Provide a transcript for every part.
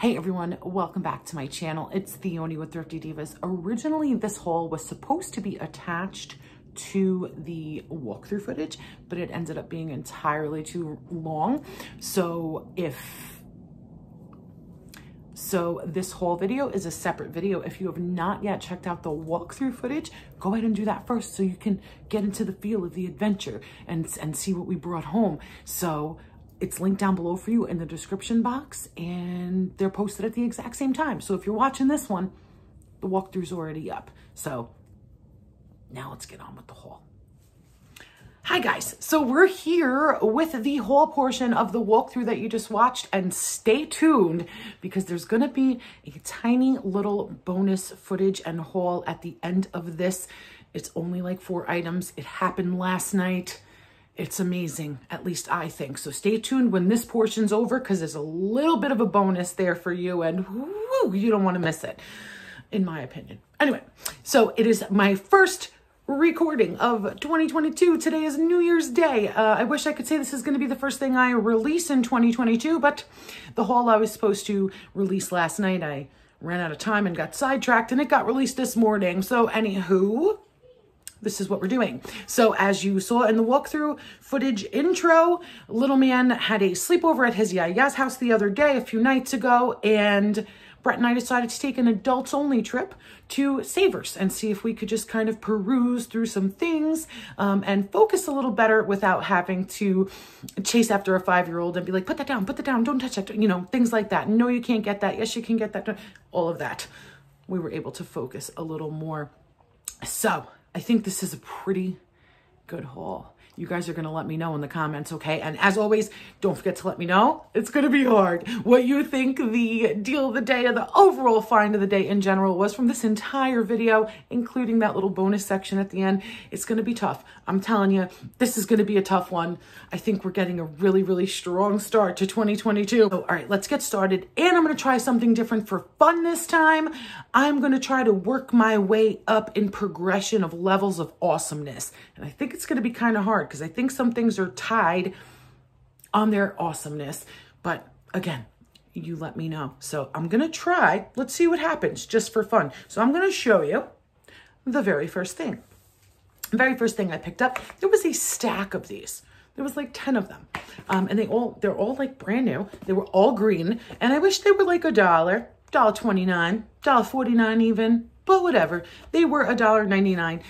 Hey everyone, welcome back to my channel. It's Theoni with Thrifty Divas. Originally, this haul was supposed to be attached to the walkthrough footage, but it ended up being entirely too long. So if so this whole video is a separate video. If you have not yet checked out the walkthrough footage, go ahead and do that first so you can get into the feel of the adventure and, and see what we brought home. So it's linked down below for you in the description box and they're posted at the exact same time. So if you're watching this one, the walkthrough's already up. So now let's get on with the haul. Hi guys, so we're here with the whole portion of the walkthrough that you just watched and stay tuned because there's gonna be a tiny little bonus footage and haul at the end of this. It's only like four items. It happened last night it's amazing, at least I think. So stay tuned when this portion's over because there's a little bit of a bonus there for you and whoo, you don't want to miss it, in my opinion. Anyway, so it is my first recording of 2022. Today is New Year's Day. Uh, I wish I could say this is going to be the first thing I release in 2022, but the haul I was supposed to release last night, I ran out of time and got sidetracked and it got released this morning. So anywho, this is what we're doing. So as you saw in the walkthrough footage intro, little man had a sleepover at his yaya's house the other day, a few nights ago, and Brett and I decided to take an adults only trip to Savers and see if we could just kind of peruse through some things um, and focus a little better without having to chase after a five-year-old and be like, put that down, put that down, don't touch that, you know, things like that. No, you can't get that. Yes, you can get that. All of that. We were able to focus a little more. So I think this is a pretty good haul you guys are going to let me know in the comments, okay? And as always, don't forget to let me know. It's going to be hard. What you think the deal of the day or the overall find of the day in general was from this entire video, including that little bonus section at the end. It's going to be tough. I'm telling you, this is going to be a tough one. I think we're getting a really, really strong start to 2022. So, all right, let's get started. And I'm going to try something different for fun this time. I'm going to try to work my way up in progression of levels of awesomeness. And I think it's going to be kind of hard because I think some things are tied on their awesomeness. But again, you let me know. So I'm going to try. Let's see what happens just for fun. So I'm going to show you the very first thing. Very first thing I picked up, there was a stack of these. There was like 10 of them. Um, and they all, they're all like brand new. They were all green. And I wish they were like a dollar, dollar 29, dollar 49 even, but whatever. They were a dollar 99.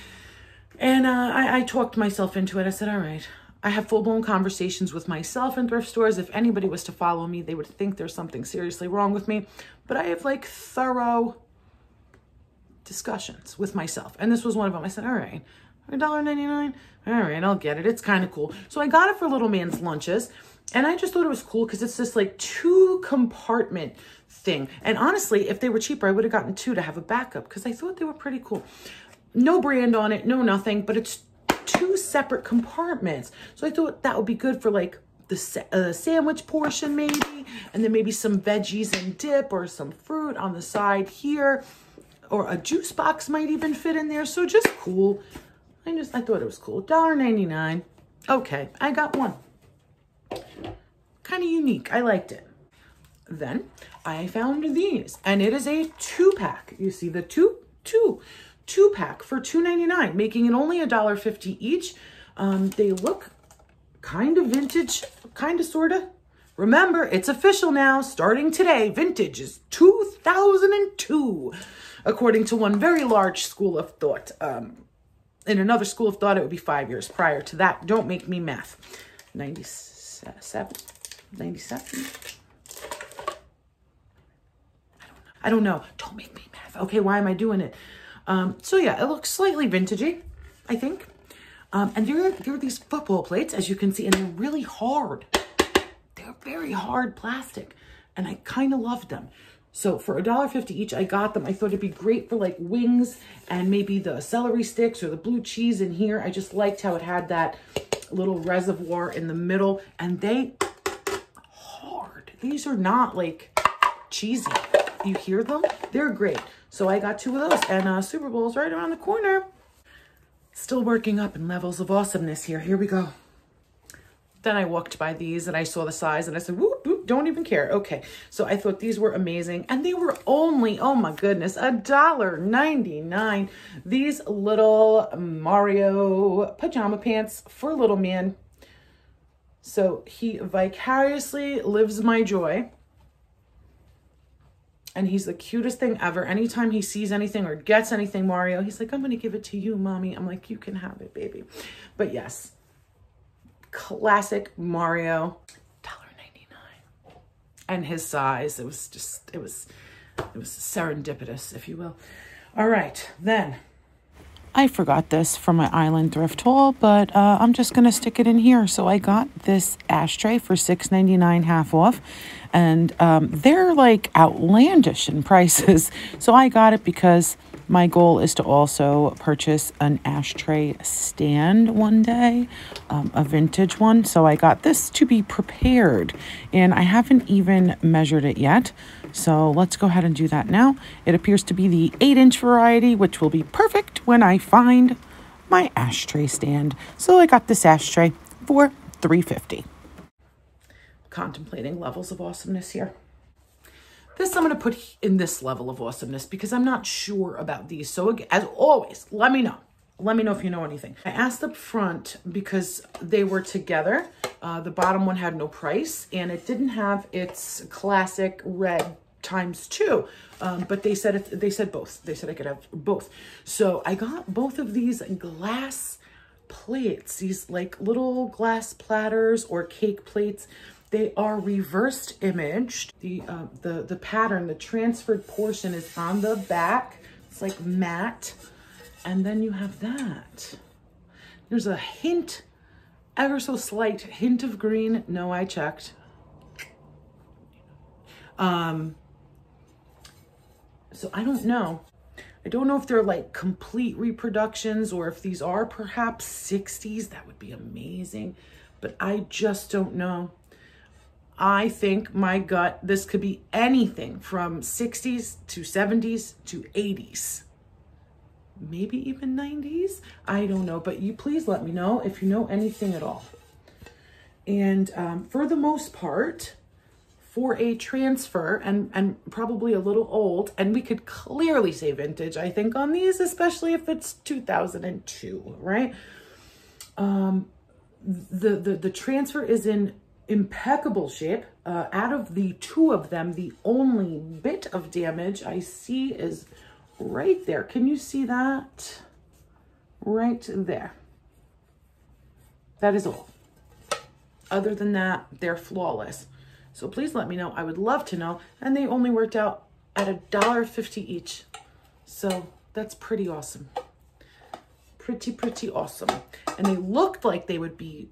And uh, I, I talked myself into it. I said, all right, I have full-blown conversations with myself in thrift stores. If anybody was to follow me, they would think there's something seriously wrong with me. But I have like thorough discussions with myself. And this was one of them. I said, all right, $1.99. All right, I'll get it. It's kind of cool. So I got it for little man's lunches. And I just thought it was cool because it's this like two compartment thing. And honestly, if they were cheaper, I would have gotten two to have a backup because I thought they were pretty cool no brand on it, no nothing, but it's two separate compartments. So I thought that would be good for like the uh, sandwich portion maybe, and then maybe some veggies and dip or some fruit on the side here, or a juice box might even fit in there. So just cool. I just, I thought it was cool. $1.99. Okay, I got one. Kind of unique. I liked it. Then I found these, and it is a two pack. You see the two, two two pack for $2.99, making it only $1.50 each. Um, they look kind of vintage, kind of, sort of. Remember, it's official now, starting today. Vintage is 2002, according to one very large school of thought. Um, in another school of thought, it would be five years prior to that. Don't make me math. 97, 97. I don't know. Don't make me math. Okay, why am I doing it? Um, so yeah, it looks slightly vintagey, I think. Um, and there, there are these football plates, as you can see, and they're really hard. They're very hard plastic, and I kind of love them. So for $1.50 each, I got them. I thought it'd be great for like wings and maybe the celery sticks or the blue cheese in here. I just liked how it had that little reservoir in the middle and they hard. These are not like cheesy. You hear them? They're great. So I got two of those and uh, Super Bowl's right around the corner. Still working up in levels of awesomeness here. Here we go. Then I walked by these and I saw the size and I said, whoop, whoop, don't even care. Okay, so I thought these were amazing. And they were only, oh my goodness, a dollar ninety-nine. These little Mario pajama pants for little man. So he vicariously lives my joy and he's the cutest thing ever. Anytime he sees anything or gets anything Mario, he's like, I'm going to give it to you, mommy. I'm like, you can have it, baby. But yes, classic Mario, $1.99. And his size, it was just, it was, it was serendipitous, if you will. All right, then I forgot this from my island thrift haul, but uh, I'm just going to stick it in here. So I got this ashtray for $6.99 half off, and um, they're like outlandish in prices. So I got it because my goal is to also purchase an ashtray stand one day, um, a vintage one. So I got this to be prepared, and I haven't even measured it yet. So let's go ahead and do that now. It appears to be the 8 inch variety, which will be perfect when I find my ashtray stand. So I got this ashtray for 350 Contemplating levels of awesomeness here. This I'm going to put in this level of awesomeness because I'm not sure about these. So again, as always, let me know. Let me know if you know anything. I asked up front because they were together. Uh, the bottom one had no price and it didn't have its classic red times two. Um, but they said it, they said both. They said I could have both. So I got both of these glass plates, these like little glass platters or cake plates. They are reversed imaged. The, uh, the, the pattern, the transferred portion is on the back. It's like matte. And then you have that. There's a hint, ever so slight hint of green. No, I checked. Um, so I don't know. I don't know if they're like complete reproductions or if these are perhaps 60s. That would be amazing. But I just don't know. I think my gut, this could be anything from 60s to 70s to 80s maybe even 90s. I don't know, but you please let me know if you know anything at all. And um, for the most part, for a transfer and, and probably a little old, and we could clearly say vintage, I think, on these, especially if it's 2002, right? Um, the, the, the transfer is in impeccable shape. Uh, out of the two of them, the only bit of damage I see is right there. Can you see that? Right there. That is all. Other than that, they're flawless. So please let me know. I would love to know. And they only worked out at a dollar fifty each. So that's pretty awesome. Pretty, pretty awesome. And they looked like they would be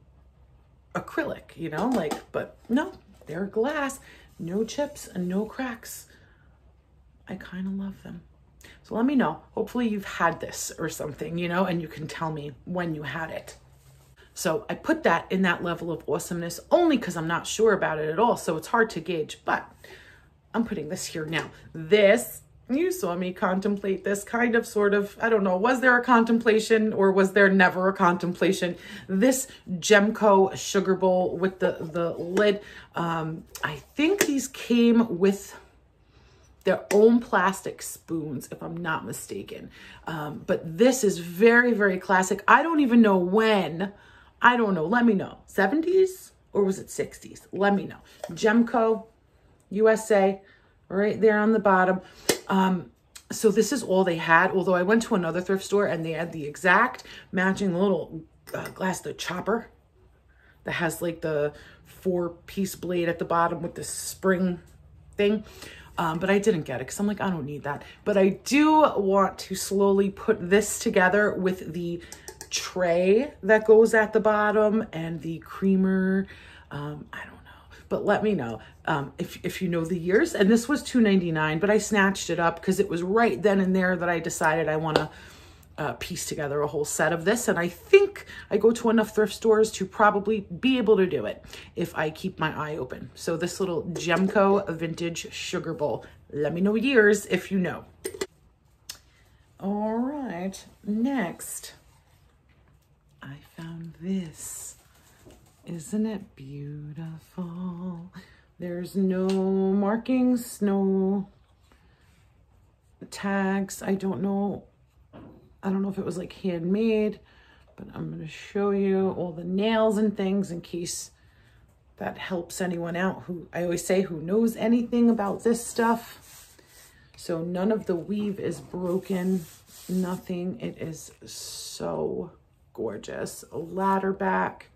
acrylic, you know, like, but no, they're glass, no chips and no cracks. I kind of love them. So let me know. Hopefully you've had this or something, you know, and you can tell me when you had it. So I put that in that level of awesomeness only because I'm not sure about it at all. So it's hard to gauge, but I'm putting this here now. This, you saw me contemplate this kind of sort of, I don't know, was there a contemplation or was there never a contemplation? This Gemco sugar bowl with the, the lid, um, I think these came with their own plastic spoons, if I'm not mistaken. Um, but this is very, very classic. I don't even know when. I don't know. Let me know. 70s or was it 60s? Let me know. Gemco, USA, right there on the bottom. Um, so this is all they had. Although I went to another thrift store and they had the exact matching little uh, glass, the chopper that has like the four piece blade at the bottom with the spring thing. Um, but I didn't get it because I'm like, I don't need that. But I do want to slowly put this together with the tray that goes at the bottom and the creamer. Um, I don't but let me know um, if, if you know the years. And this was $2.99, but I snatched it up because it was right then and there that I decided I want to uh, piece together a whole set of this. And I think I go to enough thrift stores to probably be able to do it if I keep my eye open. So this little Gemco vintage sugar bowl. Let me know years if you know. All right, next, I found this. Isn't it beautiful? There's no markings, no tags. I don't know. I don't know if it was like handmade, but I'm going to show you all the nails and things in case that helps anyone out who I always say who knows anything about this stuff. So none of the weave is broken, nothing. It is so gorgeous. A ladder back.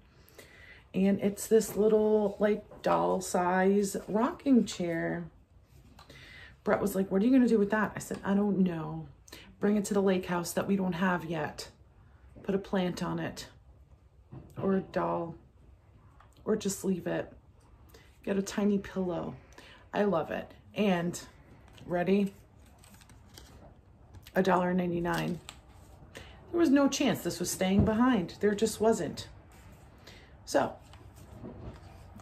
And it's this little like doll size rocking chair. Brett was like, what are you going to do with that? I said, I don't know. Bring it to the lake house that we don't have yet. Put a plant on it or a doll or just leave it. Get a tiny pillow. I love it. And ready? A dollar ninety-nine. There was no chance this was staying behind. There just wasn't. So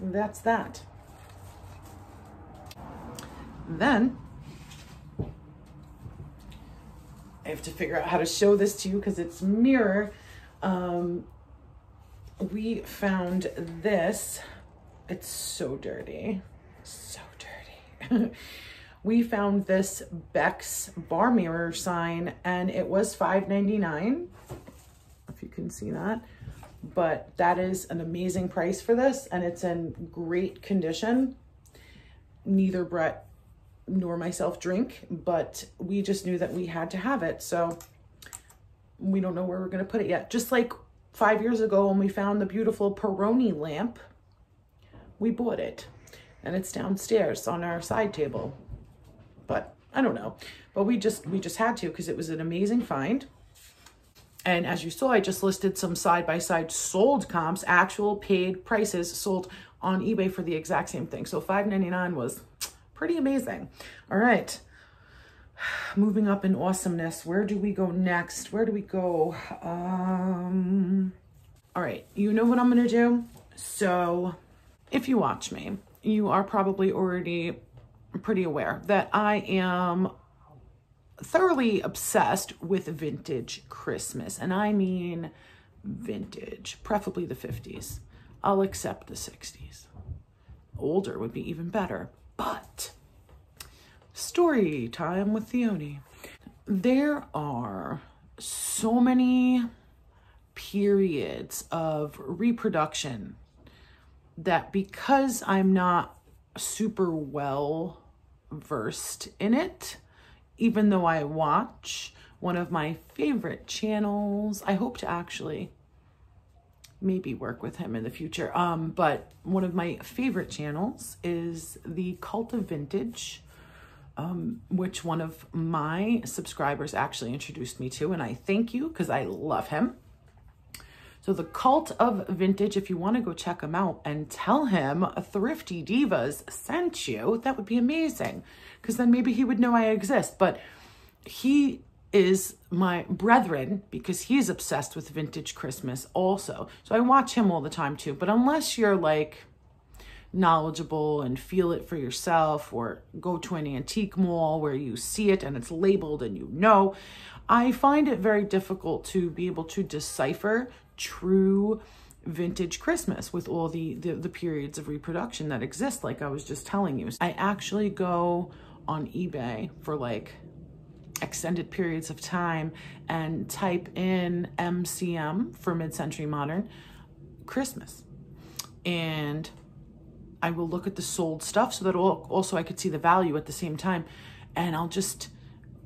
that's that. Then I have to figure out how to show this to you because it's mirror. Um, we found this. It's so dirty. So dirty. we found this Beck's bar mirror sign and it was $5.99. If you can see that. But that is an amazing price for this and it's in great condition. Neither Brett nor myself drink, but we just knew that we had to have it. So we don't know where we're going to put it yet. Just like five years ago when we found the beautiful Peroni lamp, we bought it and it's downstairs on our side table. But I don't know, but we just, we just had to because it was an amazing find. And as you saw, I just listed some side-by-side -side sold comps, actual paid prices sold on eBay for the exact same thing. So $5.99 was pretty amazing. All right, moving up in awesomeness. Where do we go next? Where do we go? Um, all right, you know what I'm gonna do? So if you watch me, you are probably already pretty aware that I am thoroughly obsessed with vintage Christmas. And I mean vintage, preferably the 50s. I'll accept the 60s. Older would be even better. But story time with Theoni. There are so many periods of reproduction that because I'm not super well versed in it, even though I watch one of my favorite channels, I hope to actually maybe work with him in the future. Um, but one of my favorite channels is the Cult of Vintage um, which one of my subscribers actually introduced me to, and I thank you because I love him. So the Cult of Vintage, if you want to go check him out and tell him Thrifty Divas sent you, that would be amazing because then maybe he would know I exist. But he is my brethren because he's obsessed with vintage Christmas also. So I watch him all the time too. But unless you're like knowledgeable and feel it for yourself or go to an antique mall where you see it and it's labeled and you know. I find it very difficult to be able to decipher true vintage Christmas with all the, the, the periods of reproduction that exist, like I was just telling you. I actually go on eBay for like extended periods of time and type in MCM for mid-century modern Christmas. And I will look at the sold stuff so that also I could see the value at the same time. And I'll just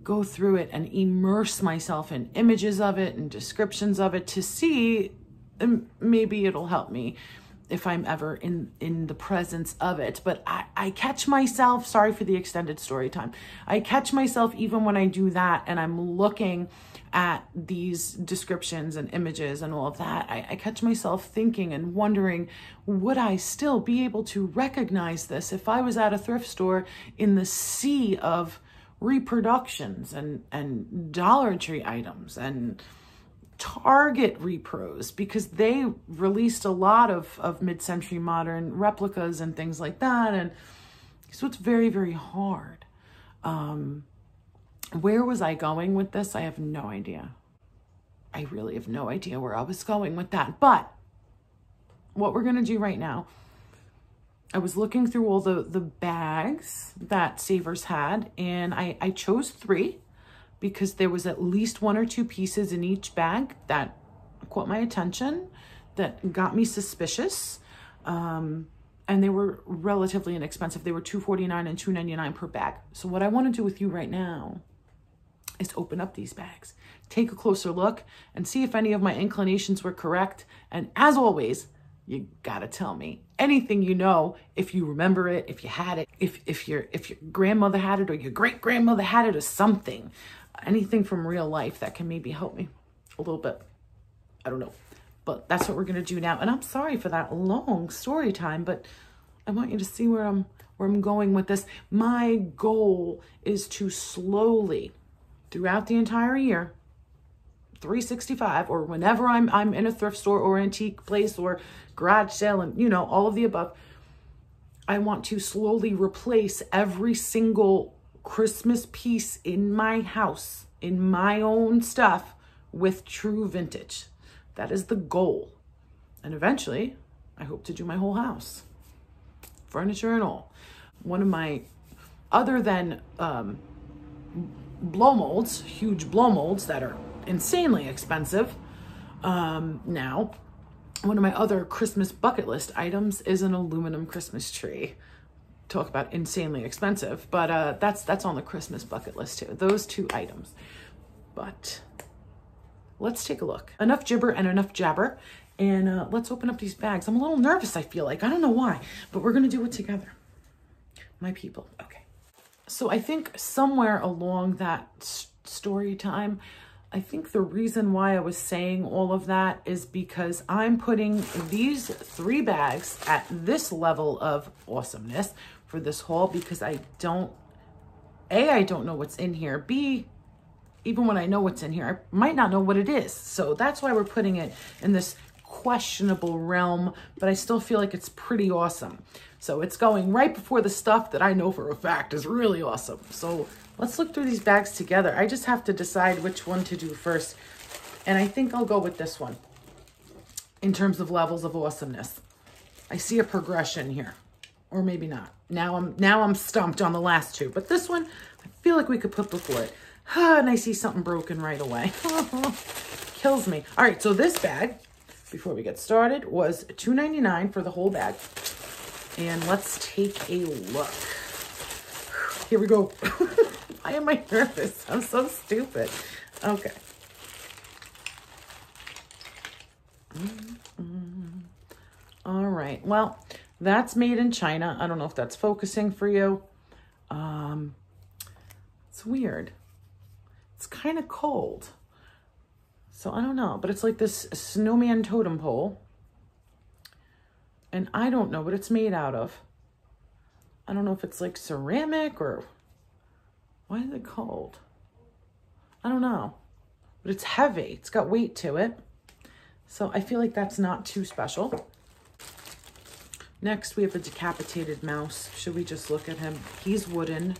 go through it and immerse myself in images of it and descriptions of it to see and maybe it'll help me if I'm ever in in the presence of it. But I, I catch myself, sorry for the extended story time. I catch myself even when I do that and I'm looking at these descriptions and images and all of that, I, I, catch myself thinking and wondering, would I still be able to recognize this if I was at a thrift store in the sea of reproductions and, and Dollar Tree items and Target repros because they released a lot of, of mid-century modern replicas and things like that. And so it's very, very hard. Um, where was I going with this? I have no idea. I really have no idea where I was going with that. But what we're going to do right now, I was looking through all the, the bags that Savers had and I, I chose three because there was at least one or two pieces in each bag that caught my attention, that got me suspicious. Um, and they were relatively inexpensive. They were $2.49 and $2.99 per bag. So what I want to do with you right now is open up these bags, take a closer look, and see if any of my inclinations were correct. And as always, you gotta tell me anything you know, if you remember it, if you had it, if if your if your grandmother had it or your great grandmother had it or something, anything from real life that can maybe help me a little bit. I don't know. But that's what we're gonna do now. And I'm sorry for that long story time, but I want you to see where I'm where I'm going with this. My goal is to slowly, throughout the entire year, 365 or whenever I'm I'm in a thrift store or antique place or garage sale and you know all of the above I want to slowly replace every single Christmas piece in my house in my own stuff with true vintage. That is the goal. And eventually I hope to do my whole house furniture and all. One of my other than um, blow molds huge blow molds that are insanely expensive um, now. One of my other Christmas bucket list items is an aluminum Christmas tree. Talk about insanely expensive, but uh, that's that's on the Christmas bucket list too. Those two items. But let's take a look. Enough gibber and enough jabber. And uh, let's open up these bags. I'm a little nervous, I feel like. I don't know why, but we're going to do it together. My people. Okay. So I think somewhere along that story time, I think the reason why I was saying all of that is because I'm putting these three bags at this level of awesomeness for this haul because I don't, A, I don't know what's in here. B, even when I know what's in here, I might not know what it is. So that's why we're putting it in this questionable realm, but I still feel like it's pretty awesome. So it's going right before the stuff that I know for a fact is really awesome. So Let's look through these bags together. I just have to decide which one to do first. And I think I'll go with this one in terms of levels of awesomeness. I see a progression here, or maybe not. Now I'm now I'm stumped on the last two, but this one, I feel like we could put before it. And I see something broken right away. Kills me. All right, so this bag, before we get started, was $2.99 for the whole bag. And let's take a look. Here we go. Why am I nervous? I'm so stupid. Okay. Mm -hmm. All right. Well, that's made in China. I don't know if that's focusing for you. Um, it's weird. It's kind of cold. So I don't know, but it's like this snowman totem pole. And I don't know what it's made out of. I don't know if it's like ceramic or why is it cold? I don't know, but it's heavy. It's got weight to it. So I feel like that's not too special. Next, we have a decapitated mouse. Should we just look at him? He's wooden.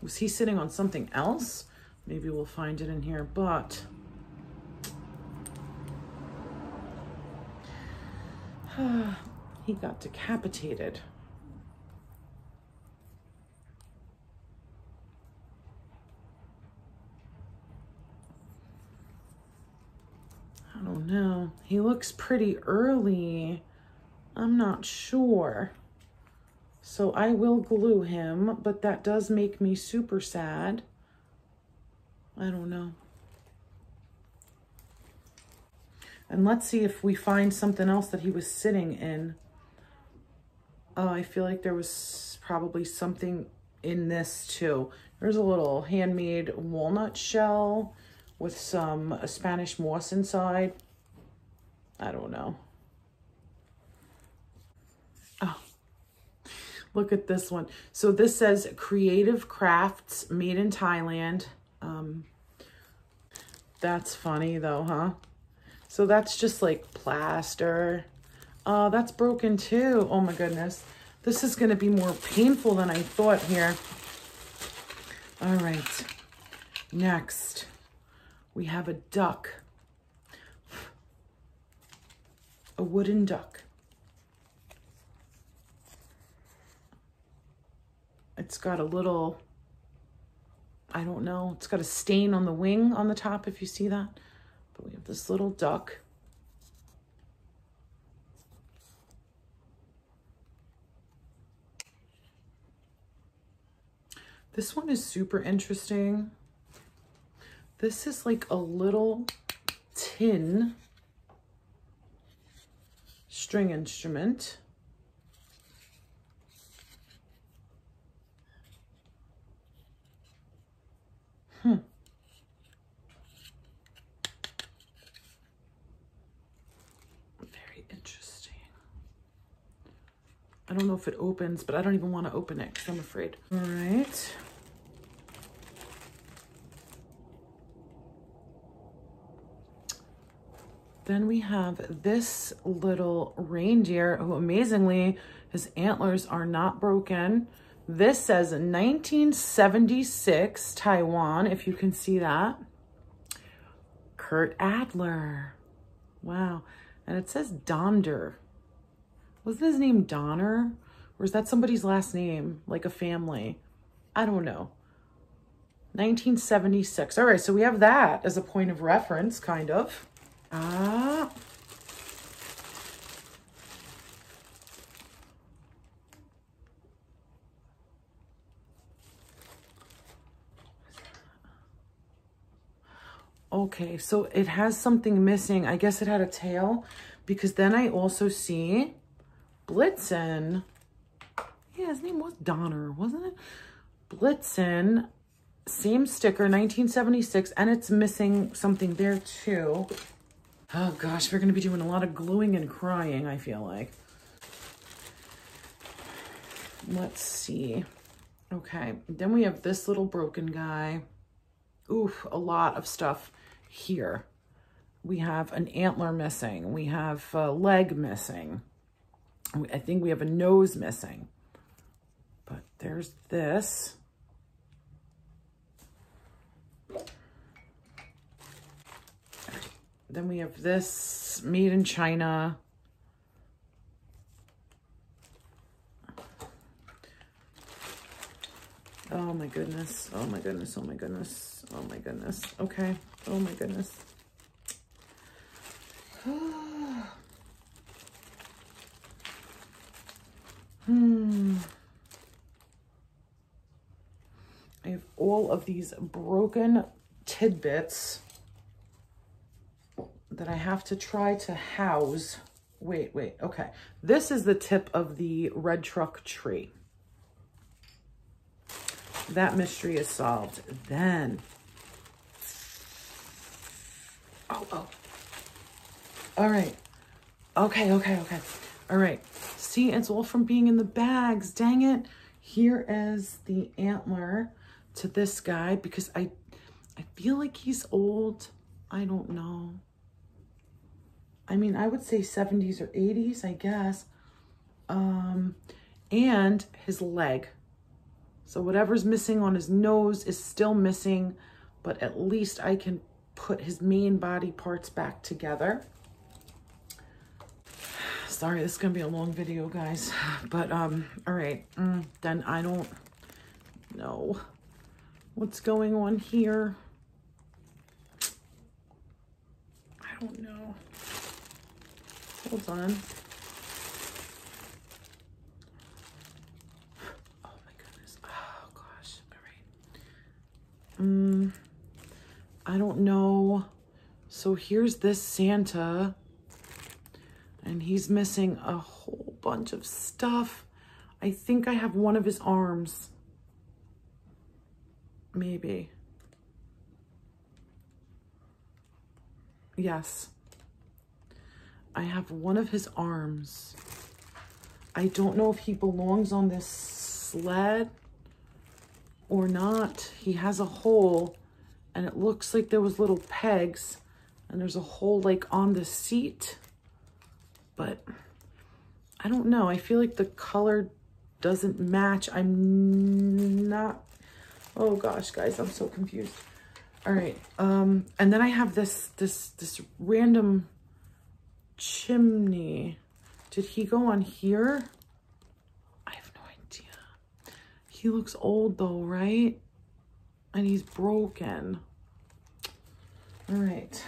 Was he sitting on something else? Maybe we'll find it in here, but... he got decapitated. don't know. He looks pretty early. I'm not sure. So I will glue him, but that does make me super sad. I don't know. And let's see if we find something else that he was sitting in. Oh, I feel like there was probably something in this too. There's a little handmade walnut shell with some Spanish moss inside. I don't know. Oh, look at this one. So this says Creative Crafts made in Thailand. Um, that's funny though, huh? So that's just like plaster. Oh, that's broken too. Oh my goodness. This is going to be more painful than I thought here. All right. Next, we have a duck. a wooden duck. It's got a little, I don't know, it's got a stain on the wing on the top, if you see that. But we have this little duck. This one is super interesting. This is like a little tin string instrument. Hmm. Very interesting. I don't know if it opens, but I don't even want to open it because I'm afraid. All right. Then we have this little reindeer who amazingly, his antlers are not broken. This says 1976 Taiwan, if you can see that. Kurt Adler. Wow. And it says Donder. Wasn't his name Donner? Or is that somebody's last name, like a family? I don't know. 1976. All right, so we have that as a point of reference, kind of. Ah. Okay, so it has something missing. I guess it had a tail because then I also see Blitzen. Yeah, his name was Donner, wasn't it? Blitzen, same sticker, 1976, and it's missing something there too. Oh gosh, we're going to be doing a lot of gluing and crying, I feel like. Let's see. Okay, then we have this little broken guy. Oof, a lot of stuff here. We have an antler missing. We have a leg missing. I think we have a nose missing. But there's this. Then we have this made in China. Oh my goodness. Oh my goodness. Oh my goodness. Oh my goodness. Okay. Oh my goodness. hmm. I have all of these broken tidbits that I have to try to house. Wait, wait, okay. This is the tip of the red truck tree. That mystery is solved. Then, oh, oh. All right. Okay, okay, okay. All right. See, it's all from being in the bags. Dang it. Here is the antler to this guy because I, I feel like he's old. I don't know. I mean, I would say 70s or 80s, I guess. Um, and his leg. So whatever's missing on his nose is still missing, but at least I can put his main body parts back together. Sorry, this is going to be a long video, guys. But, um, all right. Mm, then I don't know what's going on here. I don't know. Hold on. Oh my goodness. Oh gosh. All right. Um, I don't know. So here's this Santa. And he's missing a whole bunch of stuff. I think I have one of his arms. Maybe. Yes. I have one of his arms. I don't know if he belongs on this sled or not. He has a hole and it looks like there was little pegs and there's a hole like on the seat. But I don't know. I feel like the color doesn't match. I'm not, oh gosh, guys, I'm so confused. All right. Um, and then I have this, this, this random chimney. Did he go on here? I have no idea. He looks old though, right? And he's broken. All right.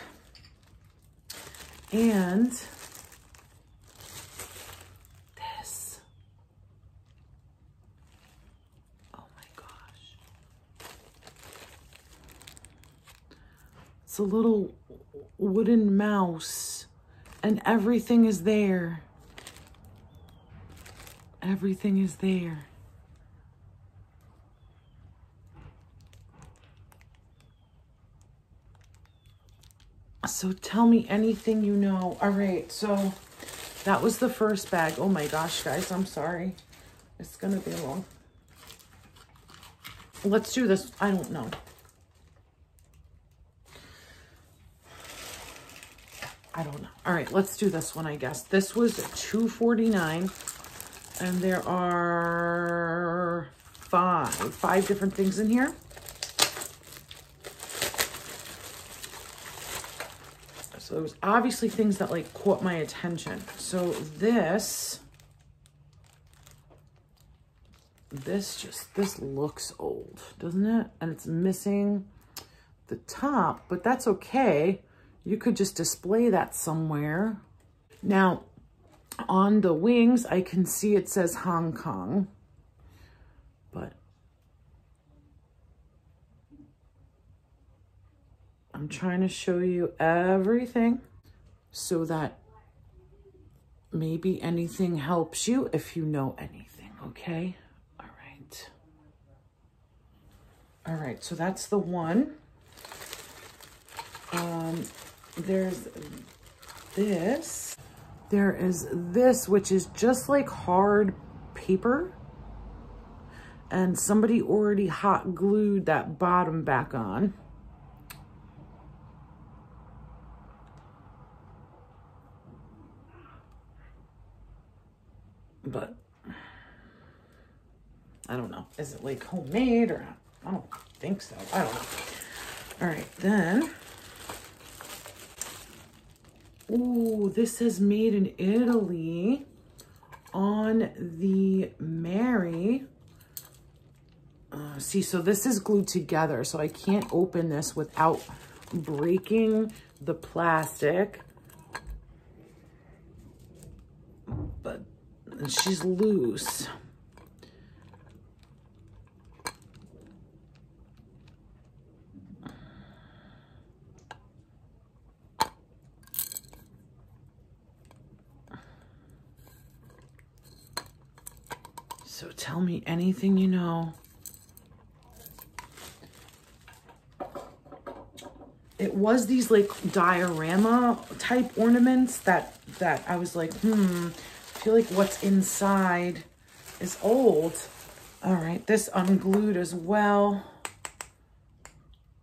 And this. Oh my gosh. It's a little wooden mouse and everything is there. Everything is there. So tell me anything you know. All right, so that was the first bag. Oh my gosh, guys, I'm sorry. It's gonna be long. Let's do this. I don't know. I don't know. All right, let's do this one, I guess. This was two forty nine, and there are five, five different things in here. So it was obviously things that like caught my attention. So this, this just, this looks old, doesn't it? And it's missing the top, but that's okay. You could just display that somewhere. Now, on the wings, I can see it says Hong Kong, but I'm trying to show you everything so that maybe anything helps you if you know anything, okay? All right. All right, so that's the one. Um, there's this. There is this, which is just like hard paper. And somebody already hot glued that bottom back on. but I don't know. Is it like homemade or I don't think so. I don't know. All right, then. Ooh, this says made in Italy on the Mary. Uh, see, so this is glued together, so I can't open this without breaking the plastic. But she's loose. So tell me anything you know. It was these like diorama type ornaments that that I was like, hmm, I feel like what's inside is old. All right, this unglued as well.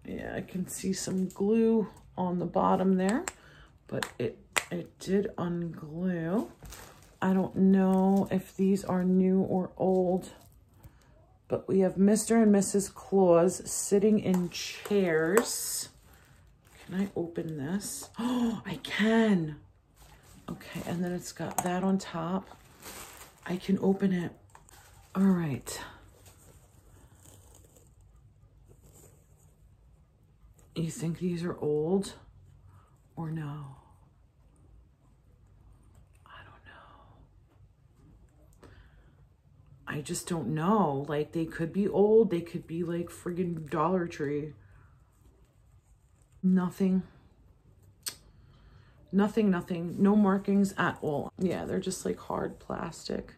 Yeah, I can see some glue on the bottom there, but it, it did unglue. I don't know if these are new or old, but we have Mr. and Mrs. Claus sitting in chairs. Can I open this? Oh, I can. Okay, and then it's got that on top. I can open it. All right. You think these are old or no? I don't know. I just don't know. Like they could be old. They could be like friggin' Dollar Tree. Nothing. Nothing, nothing, no markings at all. Yeah, they're just like hard plastic.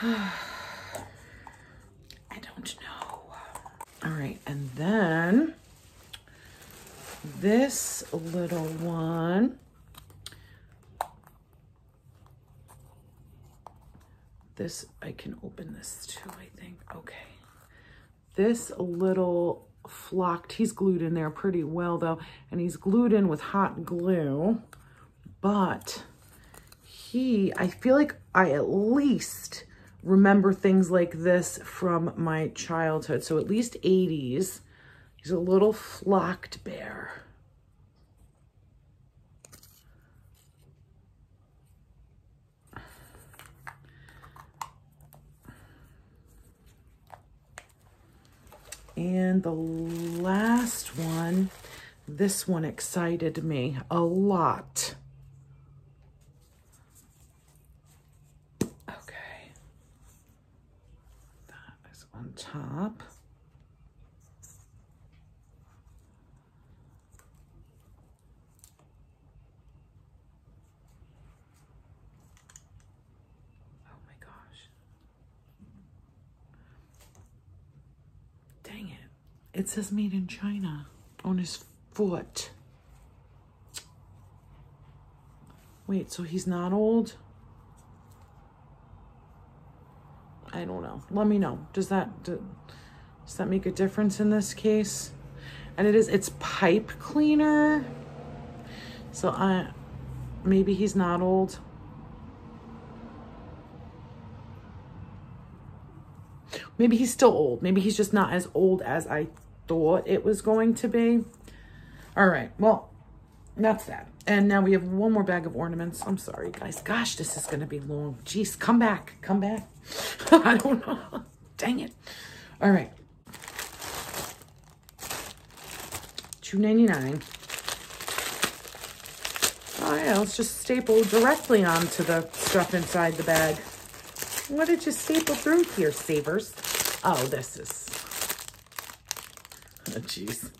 I don't know. All right, and then this little one This, I can open this too, I think. Okay. This little flocked, he's glued in there pretty well though, and he's glued in with hot glue, but he, I feel like I at least remember things like this from my childhood. So at least 80s. He's a little flocked bear. And the last one, this one excited me a lot. Okay. That is on top. It. Says made in China on his foot. Wait, so he's not old? I don't know. Let me know. Does that do, does that make a difference in this case? And it is it's pipe cleaner. So I maybe he's not old. Maybe he's still old. Maybe he's just not as old as I thought it was going to be. All right, well, that's that. And now we have one more bag of ornaments. I'm sorry, guys. Gosh, this is going to be long. Jeez, come back. Come back. I don't know. Dang it. All right. Two ninety nine. Oh, yeah, let's just staple directly onto the stuff inside the bag. What did you staple through here, Savers? Oh, this is... Jeez.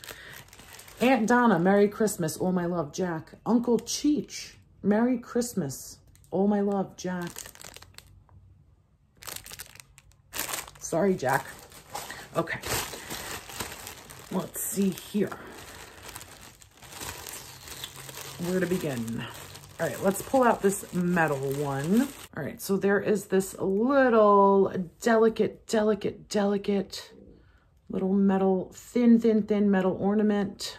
Aunt Donna, Merry Christmas. Oh, my love, Jack. Uncle Cheech, Merry Christmas. Oh, my love, Jack. Sorry, Jack. Okay. Let's see here. Where to begin? All right, let's pull out this metal one. All right, so there is this little delicate, delicate, delicate little metal, thin, thin, thin metal ornament.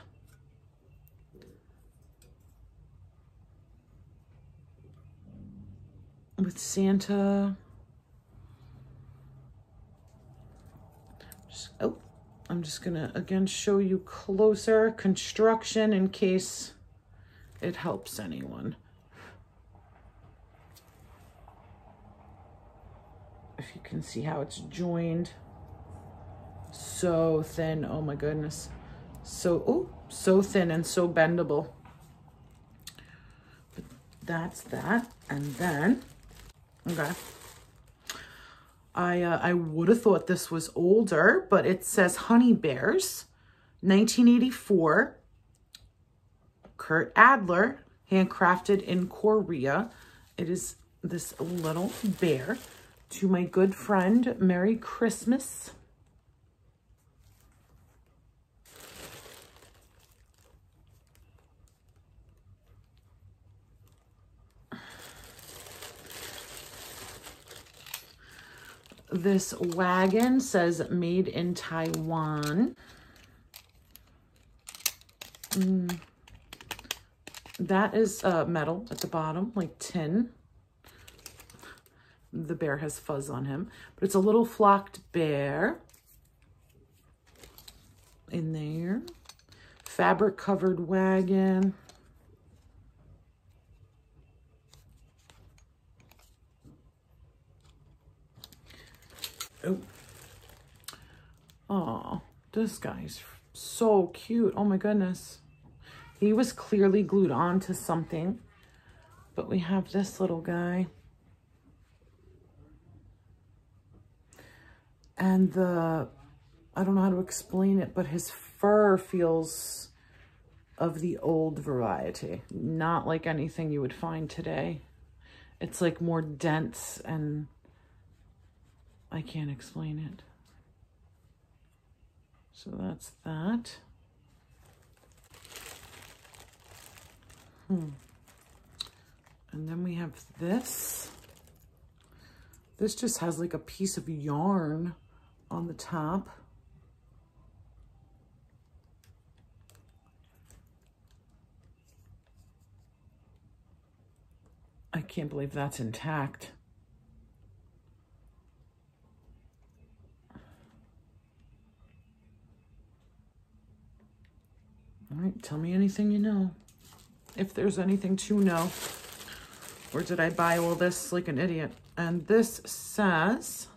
With Santa. Just, oh, I'm just gonna, again, show you closer construction in case it helps anyone. If you can see how it's joined. So thin, oh my goodness. So, oh, so thin and so bendable. But that's that. And then, okay. I, uh, I would have thought this was older, but it says Honey Bears, 1984. Kurt Adler, handcrafted in Korea. It is this little bear. To my good friend, Merry Christmas. This wagon says made in Taiwan. Mm. That is uh, metal at the bottom, like tin. The bear has fuzz on him, but it's a little flocked bear in there. Fabric covered wagon. Oh. Oh, this guy's so cute. Oh my goodness. He was clearly glued on to something. But we have this little guy. And the, I don't know how to explain it, but his fur feels of the old variety. Not like anything you would find today. It's like more dense and I can't explain it. So that's that. Hmm. And then we have this. This just has like a piece of yarn on the top. I can't believe that's intact. All right, tell me anything you know. If there's anything to know. Or did I buy all this like an idiot? And this says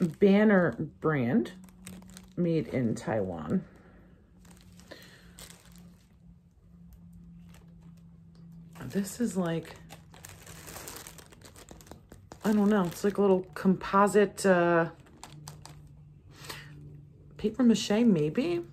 Banner brand made in Taiwan. This is like, I don't know, it's like a little composite uh, paper mache, maybe?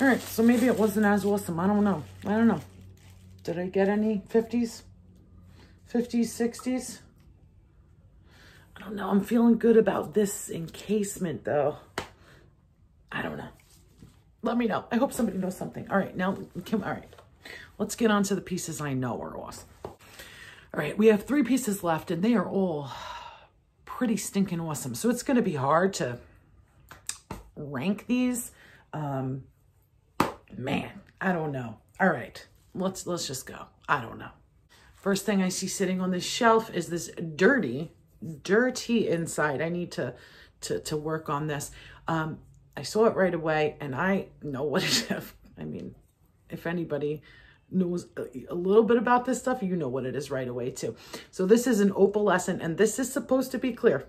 All right, so maybe it wasn't as awesome. I don't know. I don't know. Did I get any 50s? 50s, 60s? I don't know. I'm feeling good about this encasement, though. I don't know. Let me know. I hope somebody knows something. All right, now, come, all right. Let's get on to the pieces I know are awesome. All right, we have three pieces left, and they are all pretty stinking awesome. So it's going to be hard to rank these. Um, man, I don't know. All right, let's let's just go. I don't know. First thing I see sitting on this shelf is this dirty, dirty inside. I need to to to work on this. Um, I saw it right away, and I know what it is. I mean, if anybody knows a little bit about this stuff, you know what it is right away too. So this is an opalescent, and this is supposed to be clear.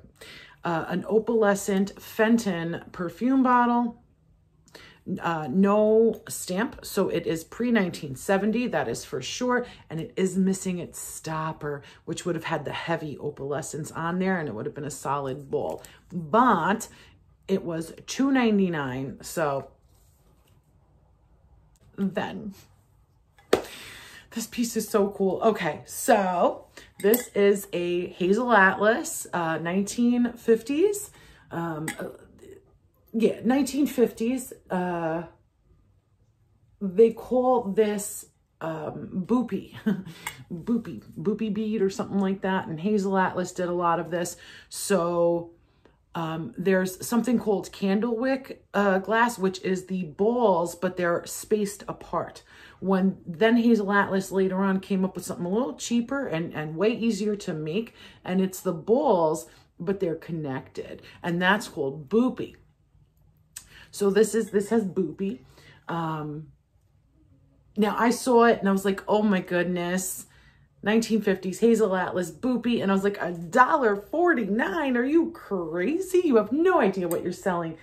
Uh, an opalescent Fenton perfume bottle uh, no stamp. So it is pre-1970, that is for sure. And it is missing its stopper, which would have had the heavy opalescence on there and it would have been a solid ball. But it was $2.99. So then this piece is so cool. Okay, so this is a Hazel Atlas, uh, 1950s. Um, yeah, 1950s. Uh, they call this um, boopie, boopie, boopie bead or something like that. And Hazel Atlas did a lot of this. So um, there's something called candlewick uh, glass, which is the balls, but they're spaced apart. When then Hazel Atlas later on came up with something a little cheaper and, and way easier to make. And it's the balls, but they're connected. And that's called boopie. So this is, this has Boopie. Um, now I saw it and I was like, oh my goodness. 1950s Hazel Atlas Boopie. And I was like, a dollar 49. Are you crazy? You have no idea what you're selling.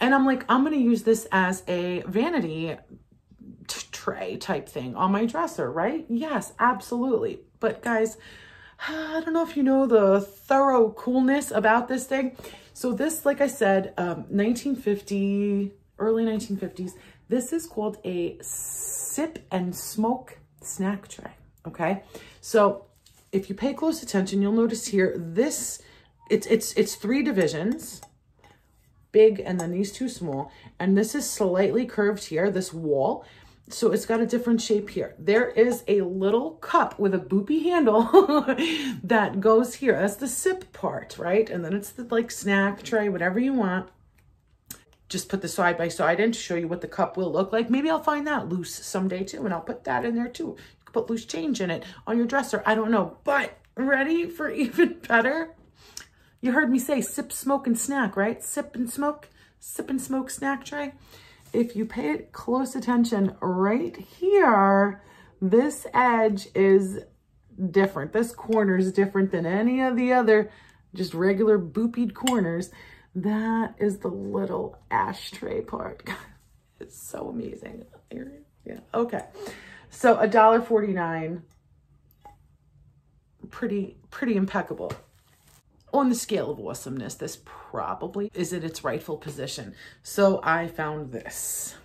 And I'm like, I'm going to use this as a vanity tray type thing on my dresser, right? Yes, absolutely. But guys, I don't know if you know the thorough coolness about this thing. So this, like I said, um, 1950, early 1950s, this is called a sip and smoke snack tray, okay? So if you pay close attention, you'll notice here, this, it's, it's, it's three divisions, big and then these two small, and this is slightly curved here, this wall, so it's got a different shape here. There is a little cup with a boopie handle that goes here. That's the sip part, right? And then it's the like snack tray, whatever you want. Just put the side by side in to show you what the cup will look like. Maybe I'll find that loose someday too, and I'll put that in there too. You can put loose change in it on your dresser. I don't know, but ready for even better? You heard me say sip, smoke, and snack, right? Sip and smoke, sip and smoke snack tray if you pay close attention right here, this edge is different. This corner is different than any of the other just regular boopied corners. That is the little ashtray part. it's so amazing. Yeah, okay. So a dollar forty-nine. Pretty, pretty impeccable on the scale of awesomeness, this probably is in its rightful position. So I found this.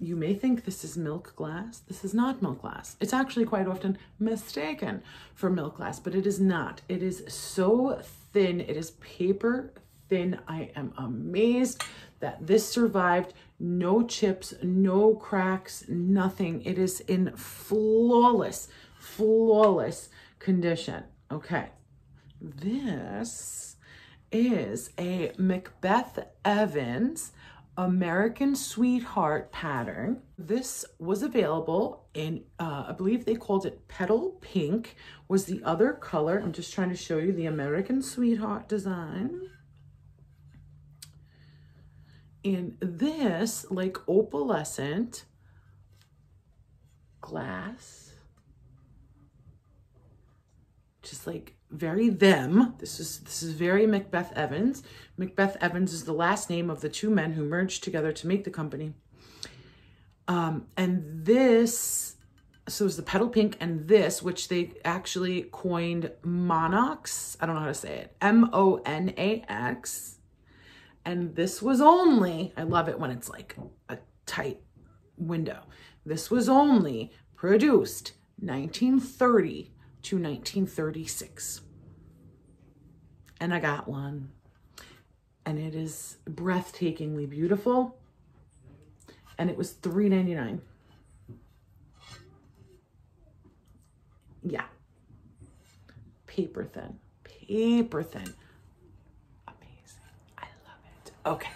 You may think this is milk glass. This is not milk glass. It's actually quite often mistaken for milk glass, but it is not. It is so thin. It is paper thin. I am amazed that this survived. No chips, no cracks, nothing. It is in flawless, flawless condition. Okay, this is a Macbeth Evans American Sweetheart pattern. This was available in, uh, I believe they called it Petal Pink was the other color. I'm just trying to show you the American Sweetheart design. And this, like opalescent glass, just like very them. This is this is very Macbeth Evans. Macbeth Evans is the last name of the two men who merged together to make the company. Um, and this, so it's the petal pink and this, which they actually coined Monox. I don't know how to say it. M-O-N-A-X. And this was only, I love it when it's like a tight window. This was only produced 1930 to 1936. And I got one. And it is breathtakingly beautiful. And it was $3.99. Yeah. Paper thin. Paper thin. Amazing. I love it. Okay.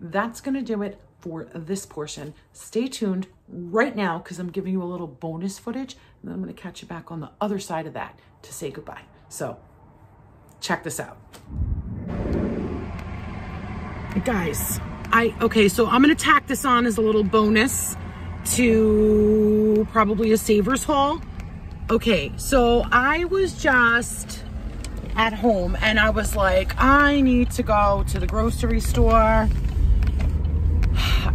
That's going to do it for this portion. Stay tuned right now because I'm giving you a little bonus footage and then I'm going to catch you back on the other side of that to say goodbye. So check this out. Guys, I, okay, so I'm going to tack this on as a little bonus to probably a Savers haul. Okay, so I was just at home and I was like, I need to go to the grocery store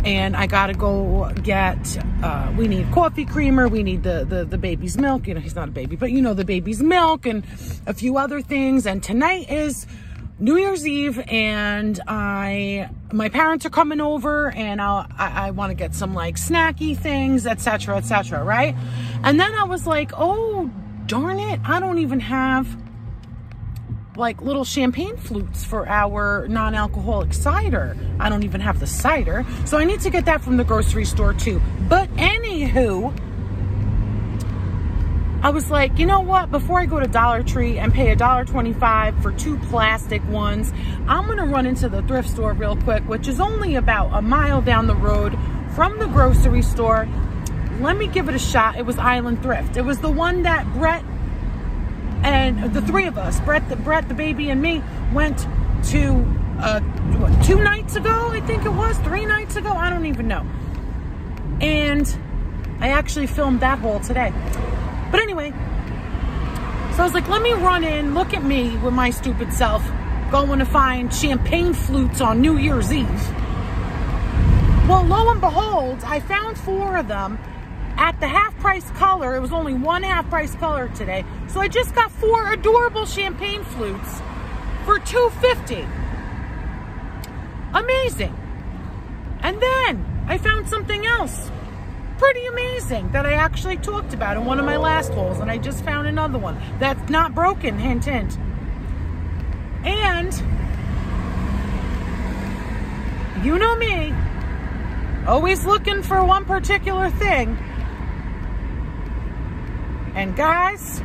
and I gotta go get, uh, we need coffee creamer, we need the, the, the baby's milk, you know, he's not a baby, but you know, the baby's milk and a few other things. And tonight is New Year's Eve and I, my parents are coming over and I'll, I, I want to get some like snacky things, etc., etc., right? And then I was like, oh, darn it, I don't even have like little champagne flutes for our non-alcoholic cider. I don't even have the cider. So I need to get that from the grocery store too. But anywho, I was like, you know what? Before I go to Dollar Tree and pay a dollar twenty-five for two plastic ones, I'm gonna run into the thrift store real quick, which is only about a mile down the road from the grocery store. Let me give it a shot. It was Island Thrift. It was the one that Brett and the three of us, Brett, the Brett, the baby, and me, went to uh, two nights ago. I think it was three nights ago. I don't even know. And I actually filmed that haul today. But anyway, so I was like, let me run in. Look at me with my stupid self going to find champagne flutes on New Year's Eve. Well, lo and behold, I found four of them at the half price color. It was only one half price color today. So I just got four adorable champagne flutes for 250 Amazing. And then I found something else pretty amazing that I actually talked about in one of my last holes And I just found another one that's not broken, hint, hint. And you know me, always looking for one particular thing. And guys,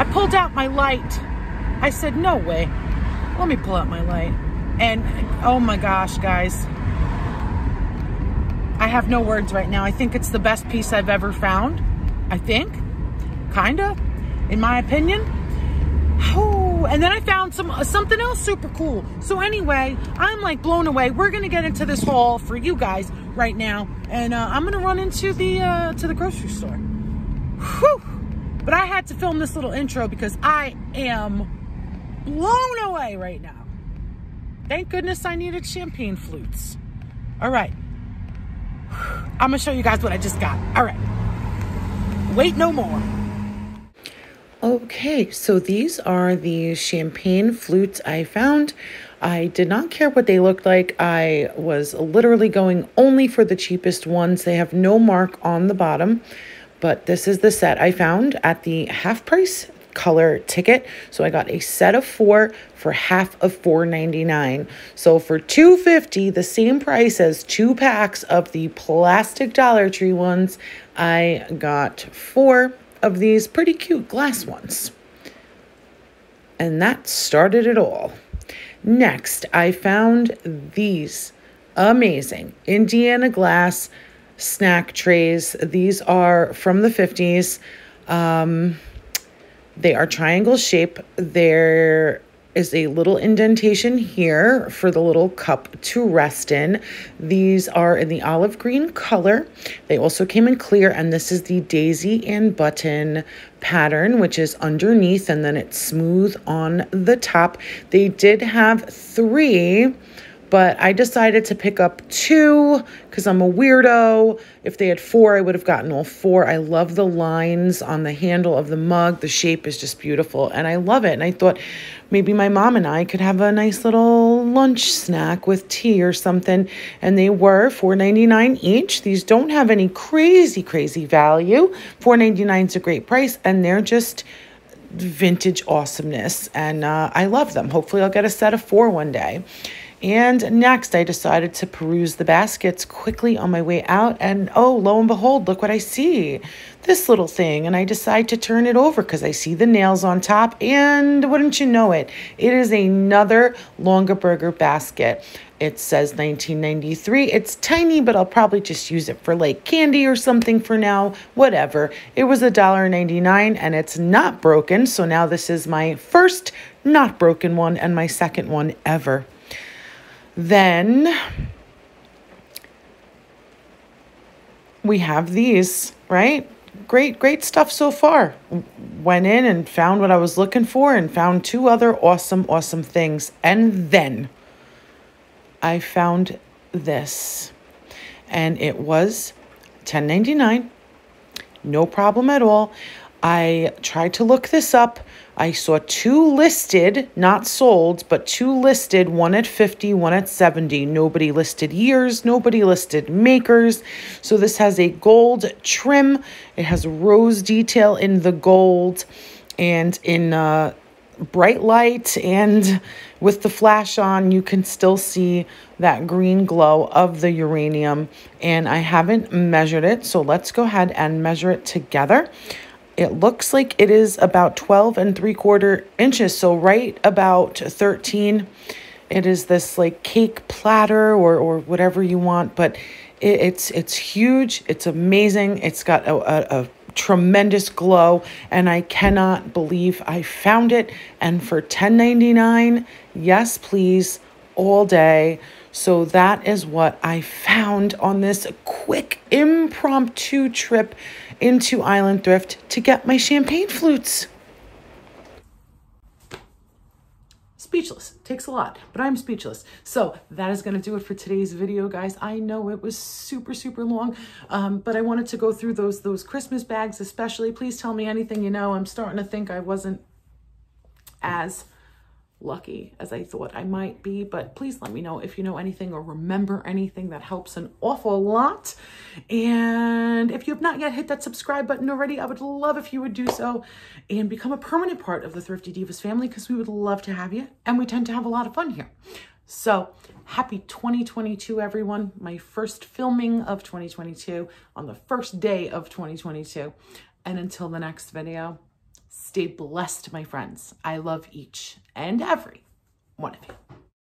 I pulled out my light. I said, no way. Let me pull out my light. And oh my gosh, guys. I have no words right now. I think it's the best piece I've ever found. I think. Kinda. In my opinion. Oh, and then I found some uh, something else super cool. So anyway, I'm like blown away. We're gonna get into this haul for you guys right now, and uh, I'm gonna run into the uh, to the grocery store. Whew. But I had to film this little intro because I am blown away right now. Thank goodness I needed champagne flutes. All right. I'm gonna show you guys what I just got. All right. Wait no more. Okay, so these are the champagne flutes I found. I did not care what they looked like. I was literally going only for the cheapest ones. They have no mark on the bottom, but this is the set I found at the half price color ticket. So I got a set of four for half of $4.99. So for $2.50, the same price as two packs of the plastic Dollar Tree ones, I got four of these pretty cute glass ones. And that started it all. Next, I found these amazing Indiana glass snack trays. These are from the 50s. Um, they are triangle shape. There is a little indentation here for the little cup to rest in. These are in the olive green color. They also came in clear, and this is the daisy and button pattern, which is underneath, and then it's smooth on the top. They did have three but I decided to pick up two because I'm a weirdo. If they had four, I would have gotten all four. I love the lines on the handle of the mug. The shape is just beautiful and I love it. And I thought maybe my mom and I could have a nice little lunch snack with tea or something. And they were $4.99 each. These don't have any crazy, crazy value. $4.99 is a great price and they're just vintage awesomeness. And uh, I love them. Hopefully, I'll get a set of four one day. And next, I decided to peruse the baskets quickly on my way out. And oh, lo and behold, look what I see this little thing. And I decide to turn it over because I see the nails on top. And wouldn't you know it, it is another Longaberger basket. It says 1993. It's tiny, but I'll probably just use it for like candy or something for now. Whatever. It was $1.99 and it's not broken. So now this is my first not broken one and my second one ever. Then we have these, right? Great, great stuff so far. Went in and found what I was looking for and found two other awesome, awesome things. And then I found this. And it was 10.99. No problem at all. I tried to look this up. I saw two listed, not sold, but two listed, one at 50, one at 70. Nobody listed years, nobody listed makers. So this has a gold trim. It has rose detail in the gold and in uh, bright light and with the flash on, you can still see that green glow of the uranium. And I haven't measured it, so let's go ahead and measure it together it looks like it is about 12 and 3 quarter inches so right about 13 it is this like cake platter or or whatever you want but it, it's it's huge. It's amazing. It's got a, a, a tremendous glow and I cannot believe I found it. And for 10.99 yes please all day. So that is what I found on this quick impromptu trip into Island Thrift to get my champagne flutes. speechless. Takes a lot, but I'm speechless. So that is going to do it for today's video, guys. I know it was super, super long, um, but I wanted to go through those those Christmas bags especially. Please tell me anything you know. I'm starting to think I wasn't as lucky as I thought I might be, but please let me know if you know anything or remember anything that helps an awful lot. And if you have not yet hit that subscribe button already, I would love if you would do so and become a permanent part of the Thrifty Divas family because we would love to have you and we tend to have a lot of fun here. So happy 2022, everyone. My first filming of 2022 on the first day of 2022. And until the next video, Stay blessed, my friends. I love each and every one of you.